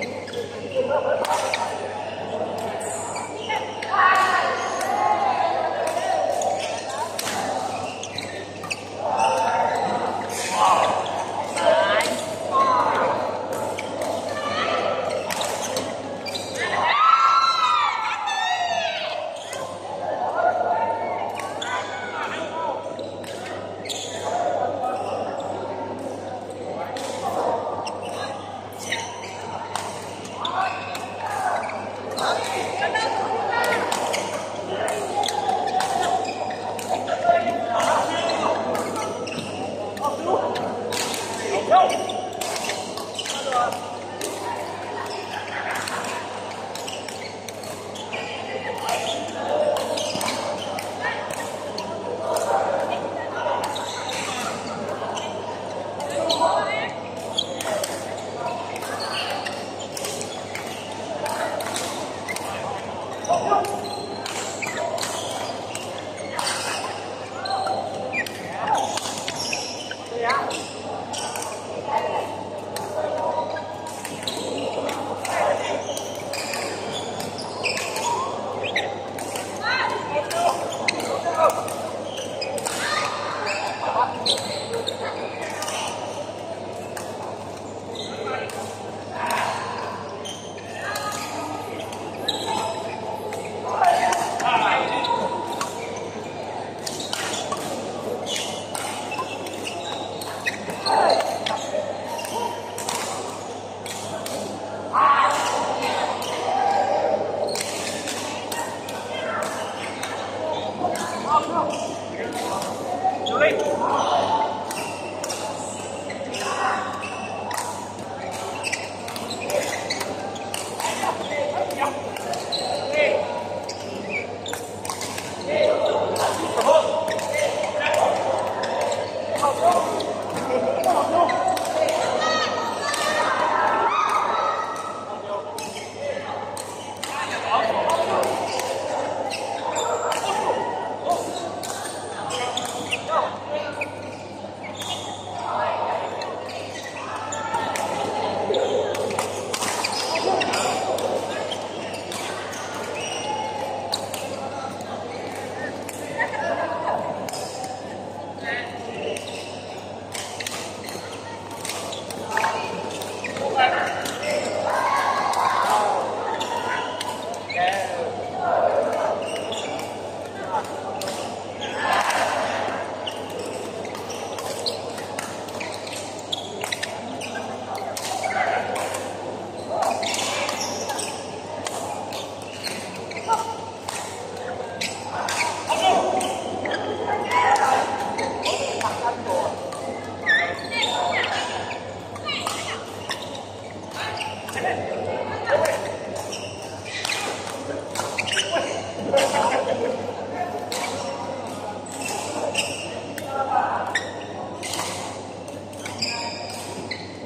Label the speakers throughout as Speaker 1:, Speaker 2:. Speaker 1: Thank you.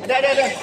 Speaker 1: Ada, ada, ada.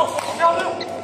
Speaker 1: Não, não, não.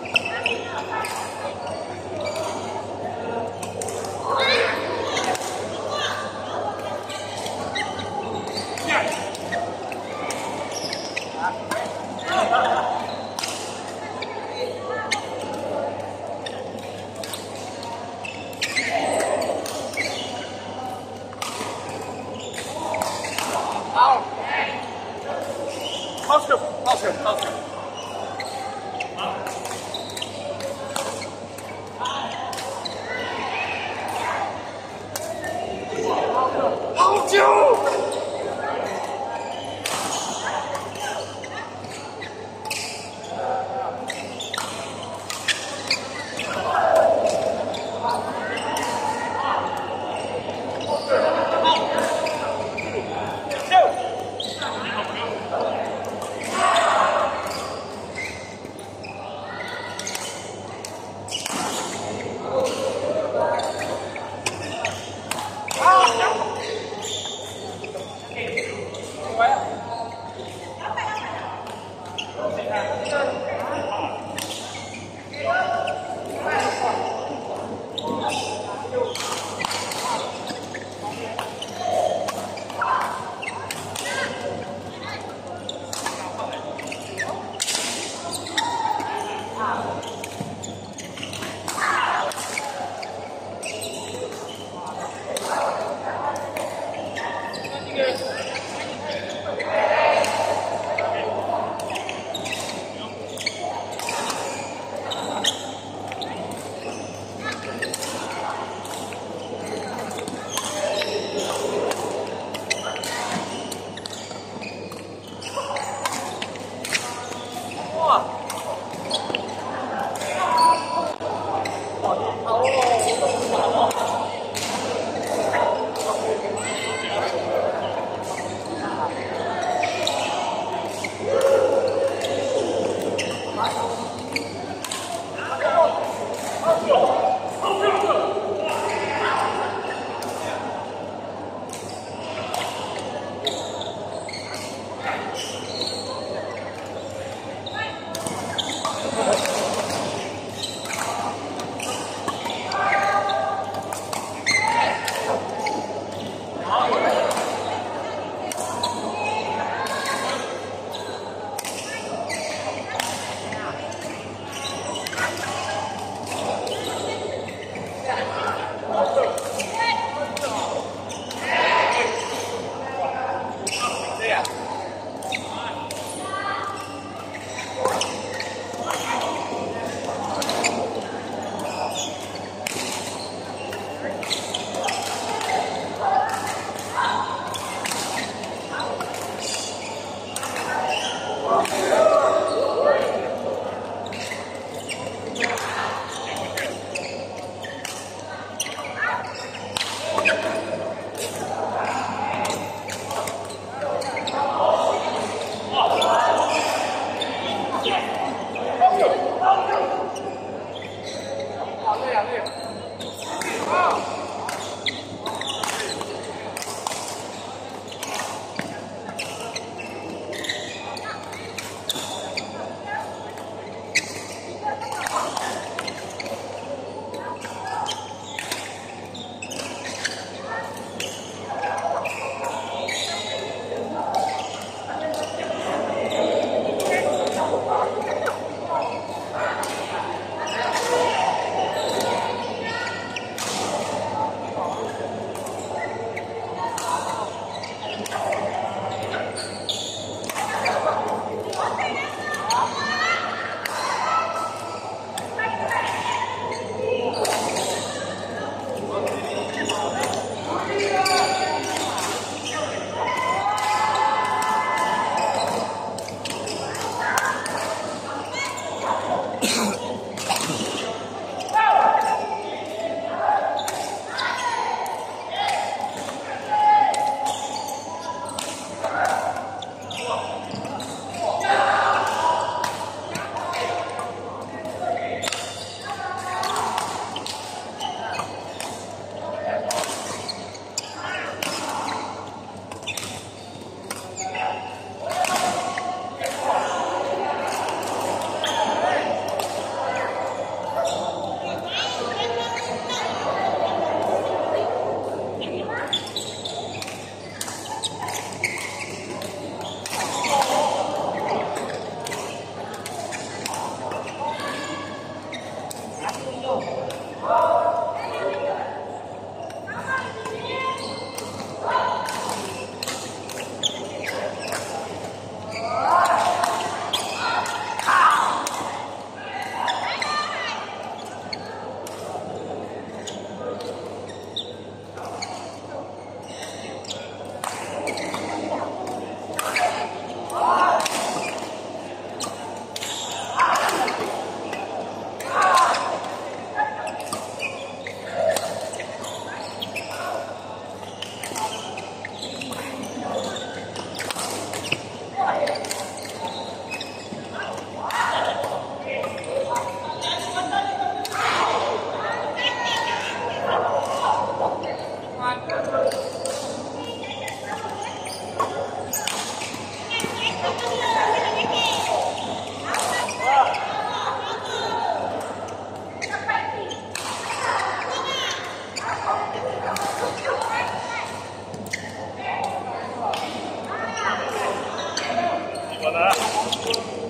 Speaker 1: うん。